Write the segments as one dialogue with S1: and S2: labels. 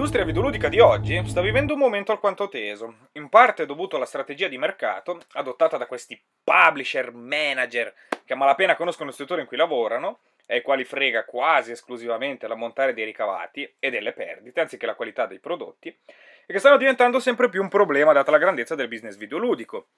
S1: L'industria videoludica di oggi sta vivendo un momento alquanto teso, in parte dovuto alla strategia di mercato adottata da questi publisher manager che a malapena conoscono il settore in cui lavorano e ai quali frega quasi esclusivamente l'ammontare dei ricavati e delle perdite anziché la qualità dei prodotti, e che stanno diventando sempre più un problema data la grandezza del business videoludico.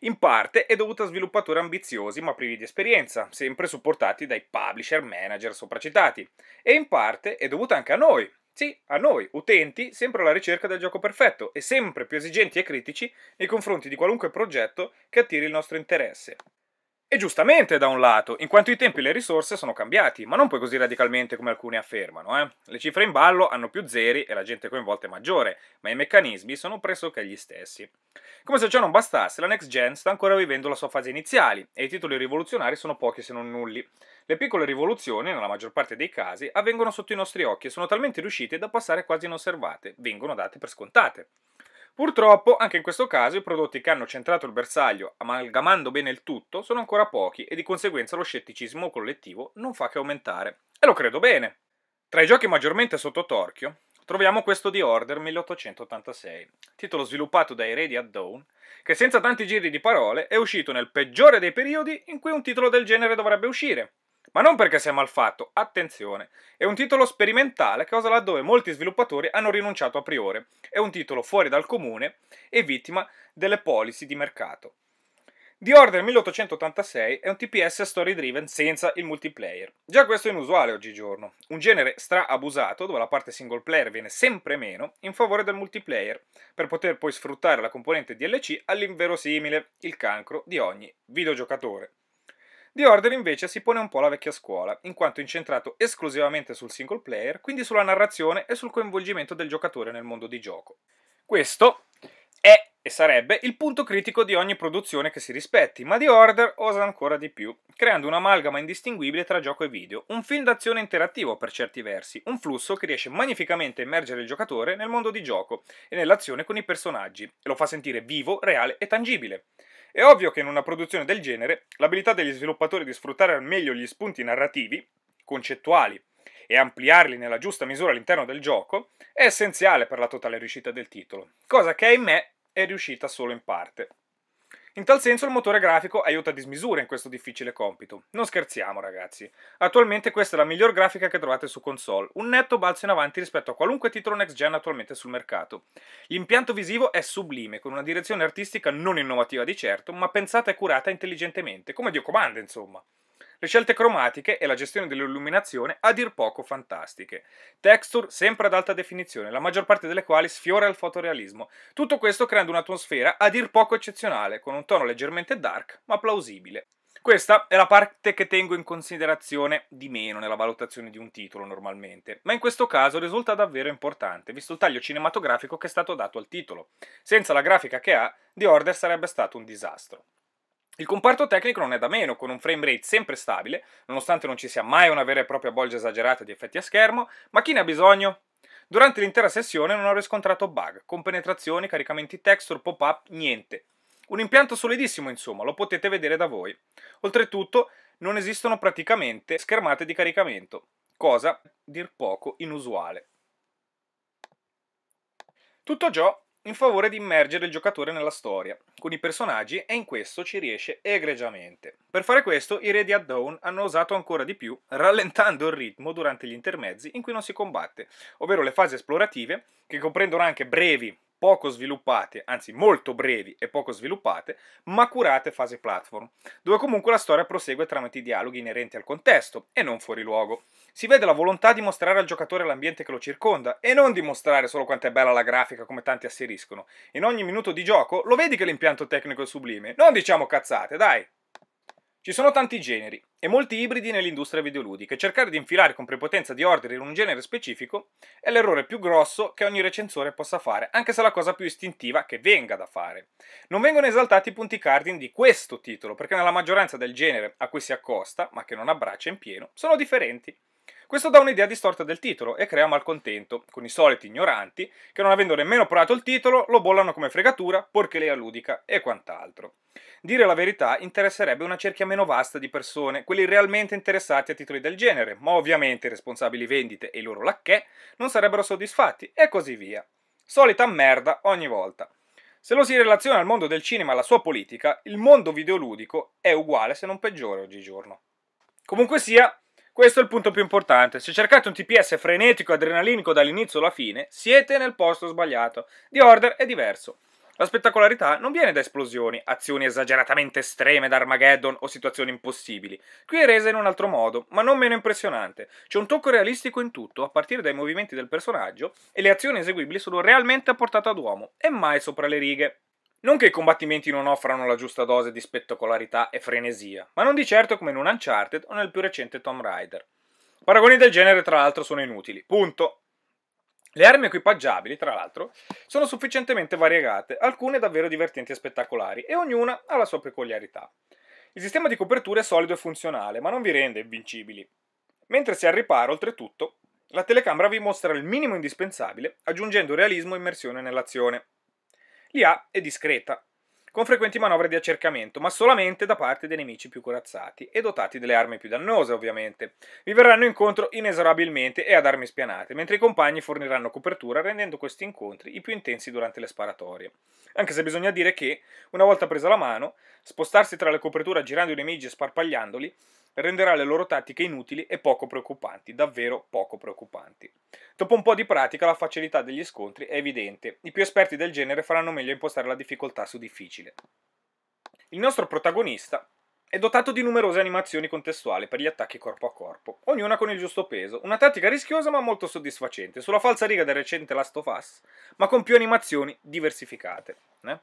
S1: In parte è dovuta a sviluppatori ambiziosi ma privi di esperienza, sempre supportati dai publisher manager sopracitati, e in parte è dovuta anche a noi, sì, a noi, utenti, sempre alla ricerca del gioco perfetto e sempre più esigenti e critici nei confronti di qualunque progetto che attiri il nostro interesse. E giustamente da un lato, in quanto i tempi e le risorse sono cambiati, ma non poi così radicalmente come alcuni affermano. Eh? Le cifre in ballo hanno più zeri e la gente coinvolta è maggiore, ma i meccanismi sono pressoché gli stessi. Come se ciò non bastasse, la next gen sta ancora vivendo la sua fase iniziali e i titoli rivoluzionari sono pochi se non nulli. Le piccole rivoluzioni, nella maggior parte dei casi, avvengono sotto i nostri occhi e sono talmente riuscite da passare quasi inosservate, vengono date per scontate. Purtroppo, anche in questo caso, i prodotti che hanno centrato il bersaglio, amalgamando bene il tutto, sono ancora pochi e di conseguenza lo scetticismo collettivo non fa che aumentare. E lo credo bene. Tra i giochi maggiormente sotto torchio, troviamo questo The Order 1886, titolo sviluppato dai Ready at Dawn, che senza tanti giri di parole è uscito nel peggiore dei periodi in cui un titolo del genere dovrebbe uscire, ma non perché sia mal fatto, attenzione, è un titolo sperimentale che osa laddove molti sviluppatori hanno rinunciato a priori, è un titolo fuori dal comune e vittima delle policy di mercato. The Order 1886 è un TPS story driven senza il multiplayer. Già questo è inusuale oggigiorno, un genere stra-abusato dove la parte single player viene sempre meno in favore del multiplayer, per poter poi sfruttare la componente DLC all'inverosimile, il cancro di ogni videogiocatore. The Order invece si pone un po' alla vecchia scuola, in quanto incentrato esclusivamente sul single player, quindi sulla narrazione e sul coinvolgimento del giocatore nel mondo di gioco. Questo è e sarebbe il punto critico di ogni produzione che si rispetti, ma The Order osa ancora di più, creando un'amalgama indistinguibile tra gioco e video, un film d'azione interattivo per certi versi, un flusso che riesce magnificamente a immergere il giocatore nel mondo di gioco e nell'azione con i personaggi, e lo fa sentire vivo, reale e tangibile. È ovvio che in una produzione del genere l'abilità degli sviluppatori di sfruttare al meglio gli spunti narrativi, concettuali e ampliarli nella giusta misura all'interno del gioco è essenziale per la totale riuscita del titolo, cosa che ahimè è riuscita solo in parte. In tal senso il motore grafico aiuta a dismisura in questo difficile compito. Non scherziamo ragazzi. Attualmente questa è la miglior grafica che trovate su console, un netto balzo in avanti rispetto a qualunque titolo next gen attualmente sul mercato. L'impianto visivo è sublime, con una direzione artistica non innovativa di certo, ma pensata e curata intelligentemente, come Dio comanda insomma. Le scelte cromatiche e la gestione dell'illuminazione a dir poco fantastiche. Texture sempre ad alta definizione, la maggior parte delle quali sfiora il fotorealismo. Tutto questo creando un'atmosfera a dir poco eccezionale, con un tono leggermente dark ma plausibile. Questa è la parte che tengo in considerazione di meno nella valutazione di un titolo normalmente, ma in questo caso risulta davvero importante, visto il taglio cinematografico che è stato dato al titolo. Senza la grafica che ha, The Order sarebbe stato un disastro. Il comparto tecnico non è da meno, con un frame rate sempre stabile, nonostante non ci sia mai una vera e propria bolgia esagerata di effetti a schermo, ma chi ne ha bisogno? Durante l'intera sessione non ho riscontrato bug, compenetrazioni, caricamenti texture, pop-up, niente. Un impianto solidissimo, insomma, lo potete vedere da voi. Oltretutto, non esistono praticamente schermate di caricamento, cosa dir poco inusuale. Tutto ciò in favore di immergere il giocatore nella storia, con i personaggi e in questo ci riesce egregiamente. Per fare questo i Ready at Dawn hanno osato ancora di più, rallentando il ritmo durante gli intermezzi in cui non si combatte, ovvero le fasi esplorative, che comprendono anche brevi poco sviluppate, anzi molto brevi e poco sviluppate, ma curate fasi platform, dove comunque la storia prosegue tramite i dialoghi inerenti al contesto e non fuori luogo. Si vede la volontà di mostrare al giocatore l'ambiente che lo circonda e non di mostrare solo quanto è bella la grafica come tanti asseriscono. In ogni minuto di gioco lo vedi che l'impianto tecnico è sublime. Non diciamo cazzate, dai! Ci sono tanti generi e molti ibridi nell'industria videoludica e cercare di infilare con prepotenza di ordine in un genere specifico è l'errore più grosso che ogni recensore possa fare, anche se è la cosa più istintiva che venga da fare. Non vengono esaltati i punti cardine di questo titolo, perché nella maggioranza del genere a cui si accosta, ma che non abbraccia in pieno, sono differenti. Questo dà un'idea distorta del titolo e crea malcontento, con i soliti ignoranti che non avendo nemmeno provato il titolo lo bollano come fregatura, porcheria ludica e quant'altro. Dire la verità interesserebbe una cerchia meno vasta di persone, quelli realmente interessati a titoli del genere, ma ovviamente i responsabili vendite e i loro lacchè non sarebbero soddisfatti e così via. Solita merda ogni volta. Se lo si relaziona al mondo del cinema e alla sua politica, il mondo videoludico è uguale se non peggiore oggigiorno. Comunque sia, questo è il punto più importante. Se cercate un TPS frenetico e adrenalinico dall'inizio alla fine, siete nel posto sbagliato. The Order è diverso. La spettacolarità non viene da esplosioni, azioni esageratamente estreme da Armageddon o situazioni impossibili. Qui è resa in un altro modo, ma non meno impressionante. C'è un tocco realistico in tutto, a partire dai movimenti del personaggio, e le azioni eseguibili sono realmente a portata d'uomo, e mai sopra le righe. Non che i combattimenti non offrano la giusta dose di spettacolarità e frenesia, ma non di certo come in un Uncharted o nel più recente Tomb Raider. Paragoni del genere, tra l'altro, sono inutili. Punto. Le armi equipaggiabili, tra l'altro, sono sufficientemente variegate, alcune davvero divertenti e spettacolari, e ognuna ha la sua peculiarità. Il sistema di copertura è solido e funzionale, ma non vi rende invincibili. Mentre si è al riparo, oltretutto, la telecamera vi mostra il minimo indispensabile, aggiungendo realismo e immersione nell'azione. L'IA è discreta, con frequenti manovre di accercamento, ma solamente da parte dei nemici più corazzati e dotati delle armi più dannose, ovviamente. Vi verranno incontro inesorabilmente e ad armi spianate, mentre i compagni forniranno copertura rendendo questi incontri i più intensi durante le sparatorie. Anche se bisogna dire che, una volta presa la mano, spostarsi tra le coperture girando i nemici e sparpagliandoli renderà le loro tattiche inutili e poco preoccupanti, davvero poco preoccupanti. Dopo un po' di pratica la facilità degli scontri è evidente, i più esperti del genere faranno meglio a impostare la difficoltà su difficile. Il nostro protagonista è dotato di numerose animazioni contestuali per gli attacchi corpo a corpo, ognuna con il giusto peso, una tattica rischiosa ma molto soddisfacente, sulla falsa riga del recente Last of Us, ma con più animazioni diversificate. Eh?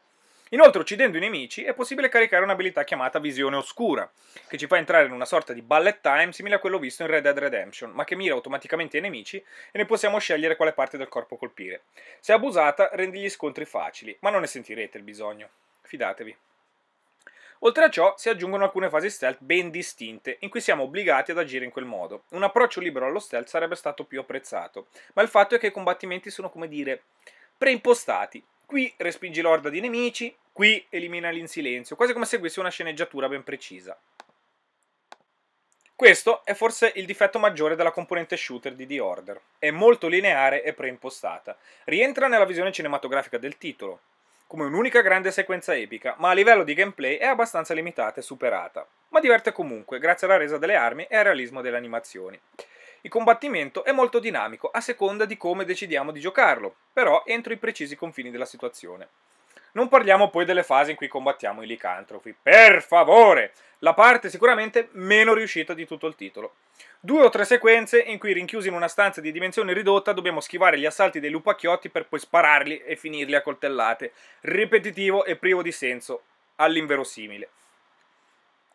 S1: Inoltre, uccidendo i nemici, è possibile caricare un'abilità chiamata Visione Oscura, che ci fa entrare in una sorta di bullet time simile a quello visto in Red Dead Redemption, ma che mira automaticamente ai nemici e ne possiamo scegliere quale parte del corpo colpire. Se abusata, rende gli scontri facili, ma non ne sentirete il bisogno. Fidatevi. Oltre a ciò si aggiungono alcune fasi stealth ben distinte, in cui siamo obbligati ad agire in quel modo. Un approccio libero allo stealth sarebbe stato più apprezzato, ma il fatto è che i combattimenti sono come dire preimpostati, Qui respingi l'orda di nemici, qui elimina in silenzio, quasi come seguisse una sceneggiatura ben precisa. Questo è forse il difetto maggiore della componente shooter di The Order. È molto lineare e preimpostata. Rientra nella visione cinematografica del titolo, come un'unica grande sequenza epica, ma a livello di gameplay è abbastanza limitata e superata. Ma diverte comunque, grazie alla resa delle armi e al realismo delle animazioni. Il combattimento è molto dinamico a seconda di come decidiamo di giocarlo, però entro i precisi confini della situazione. Non parliamo poi delle fasi in cui combattiamo i licantrofi. Per favore! La parte sicuramente meno riuscita di tutto il titolo. Due o tre sequenze in cui rinchiusi in una stanza di dimensione ridotta dobbiamo schivare gli assalti dei lupacchiotti per poi spararli e finirli a coltellate. Ripetitivo e privo di senso, all'inverosimile.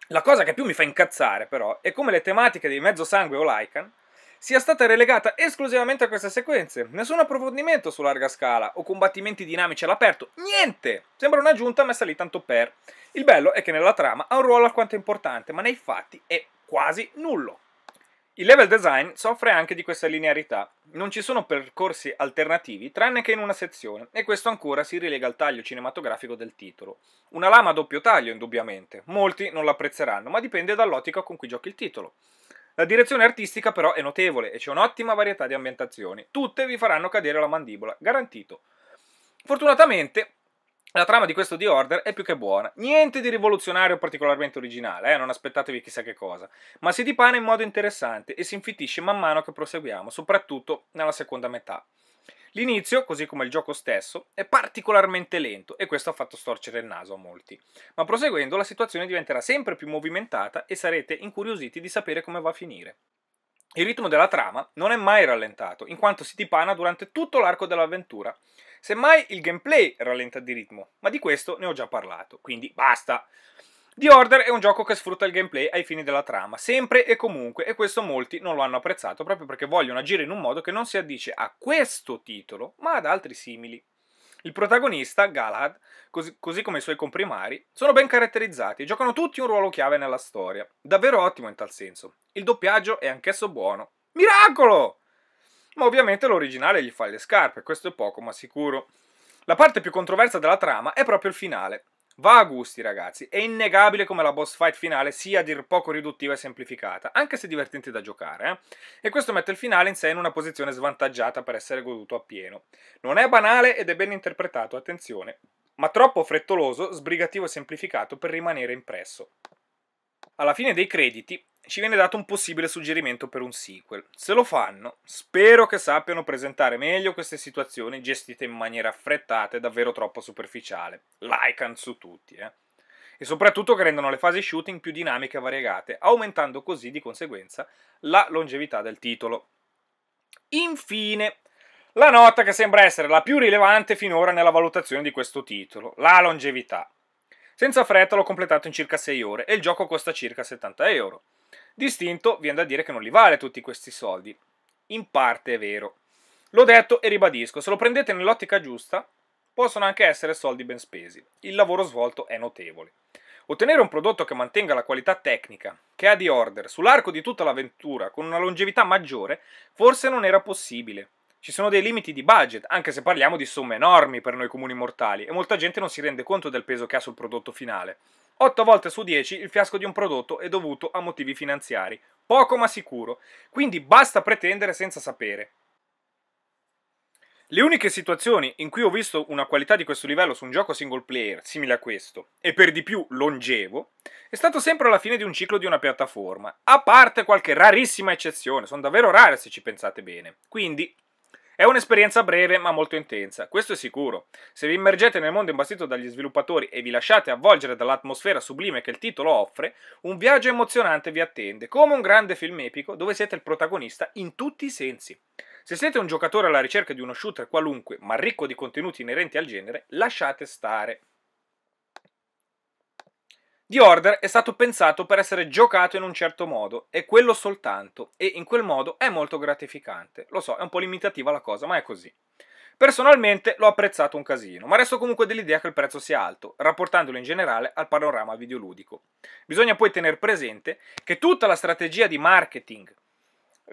S1: La cosa che più mi fa incazzare, però, è come le tematiche dei mezzo sangue o Lycan sia stata relegata esclusivamente a queste sequenze. Nessun approfondimento su larga scala o combattimenti dinamici all'aperto. Niente! Sembra un'aggiunta messa lì tanto per. Il bello è che nella trama ha un ruolo alquanto importante, ma nei fatti è quasi nullo. Il level design soffre anche di questa linearità. Non ci sono percorsi alternativi tranne che in una sezione, e questo ancora si rilega al taglio cinematografico del titolo. Una lama a doppio taglio, indubbiamente. Molti non l'apprezzeranno, ma dipende dall'ottica con cui giochi il titolo. La direzione artistica però è notevole e c'è un'ottima varietà di ambientazioni. Tutte vi faranno cadere la mandibola, garantito. Fortunatamente la trama di questo The Order è più che buona. Niente di rivoluzionario particolarmente originale, eh? non aspettatevi chissà che cosa, ma si dipana in modo interessante e si infittisce man mano che proseguiamo, soprattutto nella seconda metà. L'inizio, così come il gioco stesso, è particolarmente lento e questo ha fatto storcere il naso a molti. Ma proseguendo la situazione diventerà sempre più movimentata e sarete incuriositi di sapere come va a finire. Il ritmo della trama non è mai rallentato, in quanto si dipana durante tutto l'arco dell'avventura. Semmai il gameplay rallenta di ritmo, ma di questo ne ho già parlato, quindi basta! The Order è un gioco che sfrutta il gameplay ai fini della trama, sempre e comunque, e questo molti non lo hanno apprezzato proprio perché vogliono agire in un modo che non si addice a questo titolo, ma ad altri simili. Il protagonista, Galahad, così, così, come i suoi comprimari, sono ben caratterizzati e giocano tutti un ruolo chiave nella storia. Davvero ottimo in tal senso. Il doppiaggio è anch'esso buono. Miracolo! Ma ovviamente l'originale gli fa le scarpe, questo è poco ma sicuro. La parte più controversa della trama è proprio il finale. Va a gusti, ragazzi. È innegabile come la boss fight finale sia a dir poco riduttiva e semplificata, anche se divertente da giocare, eh? E questo mette il finale in sé in una posizione svantaggiata per essere goduto appieno. Non è banale ed è ben interpretato, attenzione, ma troppo frettoloso, sbrigativo e semplificato per rimanere impresso. Alla fine dei crediti ci viene dato un possibile suggerimento per un sequel. Se lo fanno, spero che sappiano presentare meglio queste situazioni gestite in maniera affrettata e davvero troppo superficiale. Lycan su tutti, eh. E soprattutto che rendano le fasi shooting più dinamiche e variegate, aumentando così di conseguenza la longevità del titolo. Infine, la nota che sembra essere la più rilevante finora nella valutazione di questo titolo, la longevità. Senza fretta l'ho completato in circa 6 ore e il gioco costa circa 70 euro. Distinto, viene da dire che non li vale tutti questi soldi. In parte è vero. L'ho detto e ribadisco, se lo prendete nell'ottica giusta, possono anche essere soldi ben spesi. Il lavoro svolto è notevole. Ottenere un prodotto che mantenga la qualità tecnica che ha di order sull'arco di tutta l'avventura con una longevità maggiore forse non era possibile. Ci sono dei limiti di budget, anche se parliamo di somme enormi per noi comuni mortali, e molta gente non si rende conto del peso che ha sul prodotto finale. 8 volte su 10 il fiasco di un prodotto è dovuto a motivi finanziari. Poco ma sicuro. Quindi basta pretendere senza sapere. Le uniche situazioni in cui ho visto una qualità di questo livello su un gioco single player simile a questo, e per di più longevo, è stato sempre alla fine di un ciclo di una piattaforma, a parte qualche rarissima eccezione, sono davvero rare se ci pensate bene. Quindi è un'esperienza breve ma molto intensa, questo è sicuro. Se vi immergete nel mondo imbastito dagli sviluppatori e vi lasciate avvolgere dall'atmosfera sublime che il titolo offre, un viaggio emozionante vi attende, come un grande film epico dove siete il protagonista in tutti i sensi. Se siete un giocatore alla ricerca di uno shooter qualunque, ma ricco di contenuti inerenti al genere, lasciate stare. The Order è stato pensato per essere giocato in un certo modo, e quello soltanto, e in quel modo è molto gratificante. Lo so, è un po' limitativa la cosa, ma è così. Personalmente l'ho apprezzato un casino, ma resto comunque dell'idea che il prezzo sia alto, rapportandolo in generale al panorama videoludico. Bisogna poi tenere presente che tutta la strategia di marketing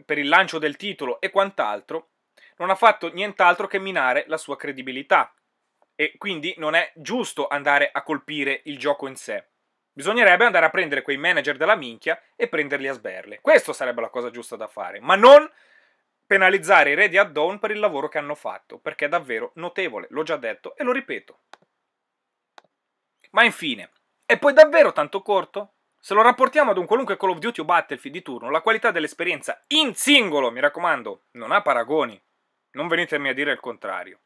S1: per il lancio del titolo e quant'altro non ha fatto nient'altro che minare la sua credibilità, e quindi non è giusto andare a colpire il gioco in sé. Bisognerebbe andare a prendere quei manager della minchia e prenderli a sberle. Questo sarebbe la cosa giusta da fare, ma non penalizzare i Ready at Dawn per il lavoro che hanno fatto, perché è davvero notevole, l'ho già detto e lo ripeto. Ma infine, è poi davvero tanto corto? Se lo rapportiamo ad un qualunque Call of Duty o Battlefield di turno, la qualità dell'esperienza in singolo, mi raccomando, non ha paragoni. Non venitemi a dire il contrario.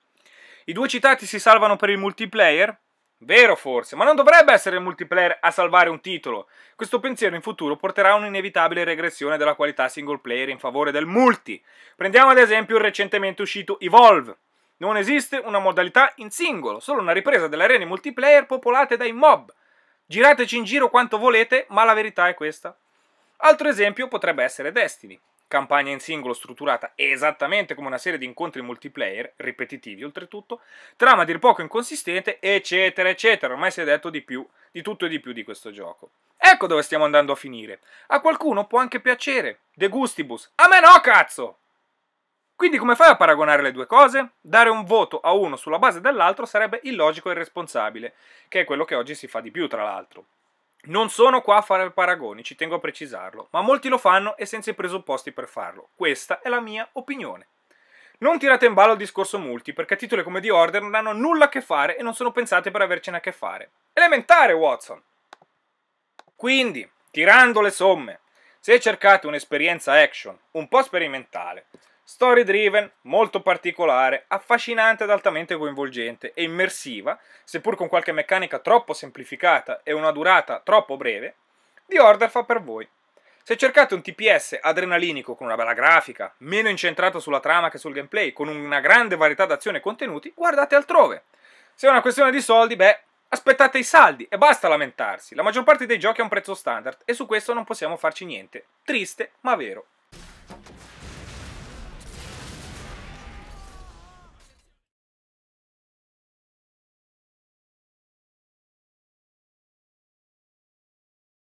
S1: I due citati si salvano per il multiplayer? Vero forse, ma non dovrebbe essere il multiplayer a salvare un titolo. Questo pensiero in futuro porterà a un'inevitabile regressione della qualità single player in favore del multi. Prendiamo ad esempio il recentemente uscito Evolve. Non esiste una modalità in singolo, solo una ripresa delle arene multiplayer popolate dai mob. Girateci in giro quanto volete, ma la verità è questa. Altro esempio potrebbe essere Destiny campagna in singolo strutturata esattamente come una serie di incontri multiplayer, ripetitivi oltretutto, trama a dir poco inconsistente, eccetera, eccetera. Ormai si è detto di più, di tutto e di più di questo gioco. Ecco dove stiamo andando a finire. A qualcuno può anche piacere. De gustibus. A me no, cazzo! Quindi come fai a paragonare le due cose? Dare un voto a uno sulla base dell'altro sarebbe illogico e irresponsabile, che è quello che oggi si fa di più, tra l'altro. Non sono qua a fare paragoni, ci tengo a precisarlo, ma molti lo fanno e senza i presupposti per farlo. Questa è la mia opinione. Non tirate in ballo il discorso multi, perché titoli come The Order non hanno nulla a che fare e non sono pensate per avercene a che fare. Elementare, Watson! Quindi, tirando le somme, se cercate un'esperienza action un po' sperimentale, Story driven, molto particolare, affascinante ed altamente coinvolgente e immersiva, seppur con qualche meccanica troppo semplificata e una durata troppo breve, The Order fa per voi. Se cercate un TPS adrenalinico con una bella grafica, meno incentrato sulla trama che sul gameplay, con una grande varietà d'azioni e contenuti, guardate altrove. Se è una questione di soldi, beh, aspettate i saldi e basta lamentarsi. La maggior parte dei giochi ha un prezzo standard e su questo non possiamo farci niente. Triste, ma vero.